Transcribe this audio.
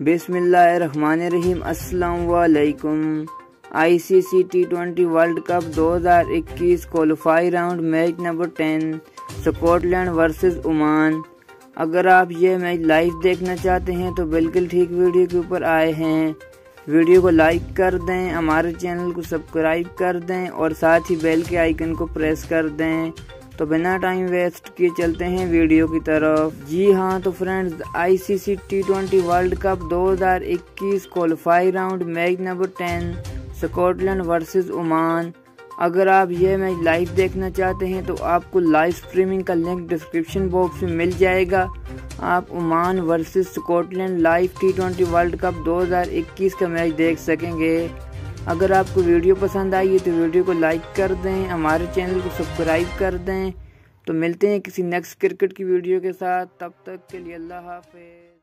बिस्मिल्लाहिर्रहमानिर्रहीम अस्सलाम वालेकुम ICC T twenty world cup 2021 qualify round match number 10 Scotland versus Oman अगर आप ये मैच लाइव देखना चाहते हैं तो बिल्कुल ठीक वीडियो के ऊपर आए हैं। वीडियो को लाइक कर दें, हमारे चैनल को सब्सक्राइब कर दें और साथ ही बेल के आइकन को प्रेस कर दें। तो बिना टाइम वेस्ट किए चलते हैं वीडियो की तरफ़। जी हाँ तो friends ICC T twenty world cup 2021 qualify round match number 10 Scotland versus Oman अगर आप ये मैच लाइव देखना चाहते हैं तो आपको लाइव स्ट्रीमिंग का लिंक डिस्क्रिप्शन बॉक्स में मिल जाएगा। आप Oman versus Scotland live T twenty world cup 2021 का मैच देख सकेंगे। अगर आपको वीडियो पसंद आई है तो वीडियो को लाइक कर दें, हमारे चैनल को सब्सक्राइब कर दें। तो मिलते हैं किसी नेक्स्ट क्रिकेट की वीडियो के साथ। तब तक के लिए अल्लाह हाफिज़।